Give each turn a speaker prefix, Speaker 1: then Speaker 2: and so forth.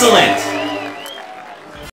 Speaker 1: Excellent!